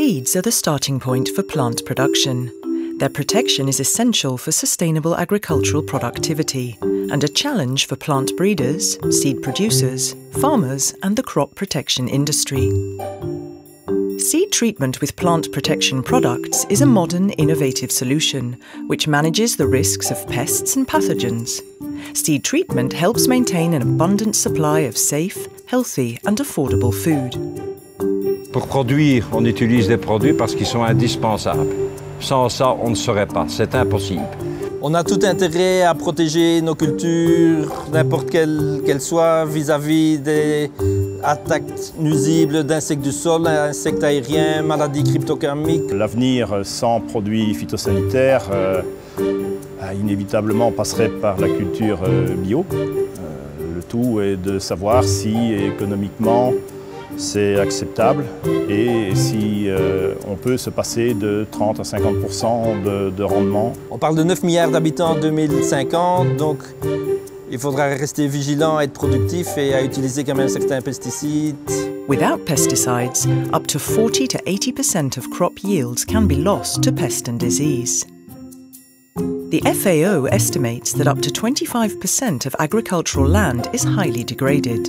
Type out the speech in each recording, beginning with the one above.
Seeds are the starting point for plant production. Their protection is essential for sustainable agricultural productivity and a challenge for plant breeders, seed producers, farmers, and the crop protection industry. Seed treatment with plant protection products is a modern, innovative solution which manages the risks of pests and pathogens. Seed treatment helps maintain an abundant supply of safe, healthy, and affordable food. Pour produire, on utilise des produits parce qu'ils sont indispensables. Sans ça, on ne saurait pas, c'est impossible. On a tout intérêt à protéger nos cultures, n'importe quelles qu'elles soient, vis-à-vis des attaques nuisibles d'insectes du sol, insectes aériens, maladies cryptocarmiques. L'avenir sans produits phytosanitaires, euh, bah, inévitablement, passerait par la culture euh, bio. Euh, le tout est de savoir si économiquement, c'est acceptable et si euh, on peut se passer de 30 à 50 de, de rendement. On parle de 9 milliards d'habitants en 2050, donc il faudra rester vigilant, être productif et à utiliser quand même certains pesticides. Without pesticides, up to 40 to 80% of crop yields can be lost to pest and disease. The FAO estimates that up to 25% of agricultural land is highly degraded.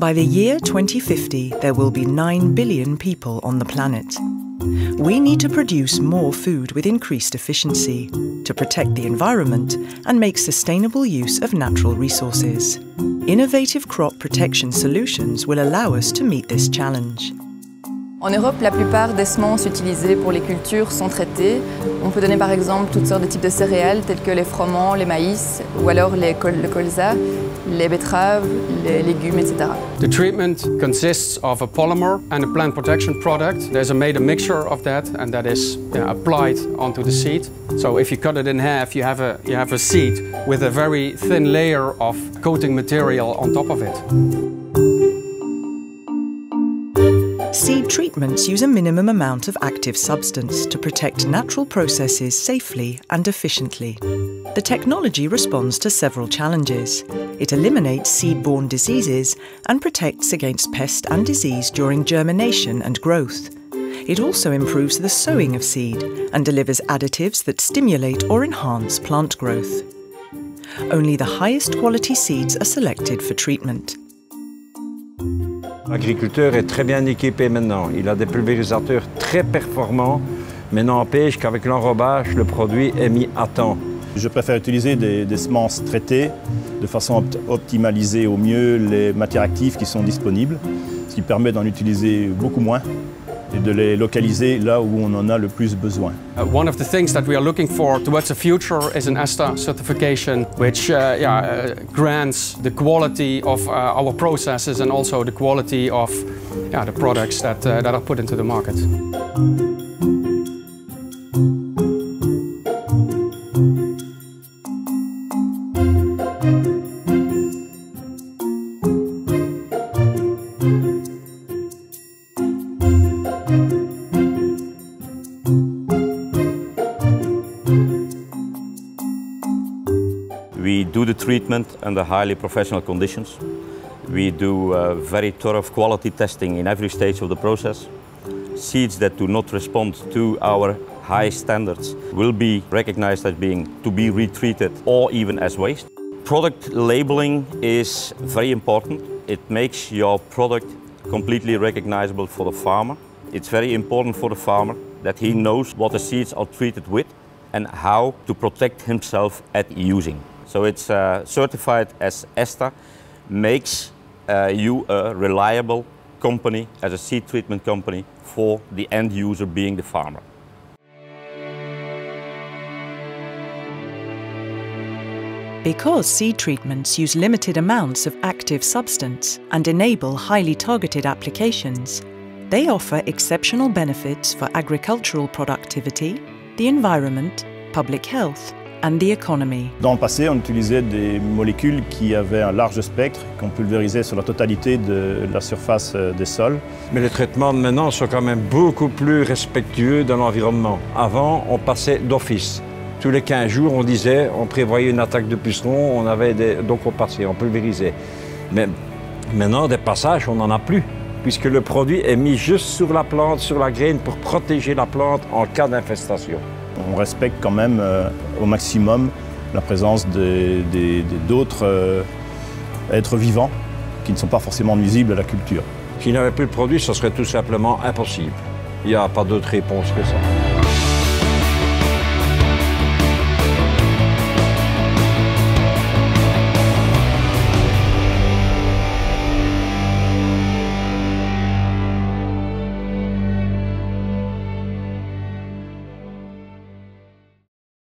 By the year 2050, there will be 9 billion people on the planet. We need to produce more food with increased efficiency to protect the environment and make sustainable use of natural resources. Innovative crop protection solutions will allow us to meet this challenge. En Europe, la plupart des semences utilisées pour les cultures sont traitées. On peut donner par exemple toutes sortes de types de céréales tels que les froment, les maïs ou alors les le colza les betteraves, les légumes, etc. The treatment consists of a polymer and a plant protection product. There's a made a mixture of that and that is applied onto the seed. So if you cut it in half, you have, a, you have a seed with a very thin layer of coating material on top of it. Seed treatments use a minimum amount of active substance to protect natural processes safely and efficiently. The technology responds to several challenges. It eliminates seed-borne diseases and protects against pest and disease during germination and growth. It also improves the sowing of seed and delivers additives that stimulate or enhance plant growth. Only the highest quality seeds are selected for treatment. L'agriculteur est très bien équipé maintenant. Il a des pulvérisateurs très performants, mais n'empêche qu'avec l'enrobage, le produit est mis à temps. Je préfère utiliser des, semences traitées de façon à optimaliser au mieux les matières actives qui sont disponibles, ce qui permet d'en utiliser beaucoup moins et de les localiser là où on en a le plus besoin. Uh, one of the things that we are looking for towards the future is an ESTA certification, which uh, yeah, uh, grants the quality of uh, our processes and also the quality of yeah, the products that, uh, that are put into the market. We do the treatment under highly professional conditions. We do uh, very thorough quality testing in every stage of the process. Seeds that do not respond to our high standards will be recognized as being to be retreated or even as waste. Product labeling is very important. It makes your product completely recognizable for the farmer. It's very important for the farmer that he knows what the seeds are treated with and how to protect himself at using. So it's uh, certified as ESTA, makes uh, you a reliable company as a seed treatment company for the end user being the farmer. Because seed treatments use limited amounts of active substance and enable highly targeted applications, they offer exceptional benefits for agricultural productivity, the environment, public health, and the economy. Dans le passé, on utilisait des molécules qui avaient un large spectre, qu'on pulvérisait sur la totalité de la surface euh, des sols. Mais les traitements de maintenant sont quand même beaucoup plus respectueux de l'environnement. Avant, on passait d'office. Tous les 15 jours, on disait, on prévoyait une attaque de pucerons, on avait des, donc on passait, on pulvérisait. Mais maintenant, des passages, on n'en a plus. puisque le produit est mis juste sur la plante, sur la graine, pour protéger la plante en cas d'infestation. On respecte quand même euh, au maximum la présence d'autres euh, êtres vivants qui ne sont pas forcément nuisibles à la culture. S'il n'y avait plus de produit, ce serait tout simplement impossible. Il n'y a pas d'autre réponse que ça.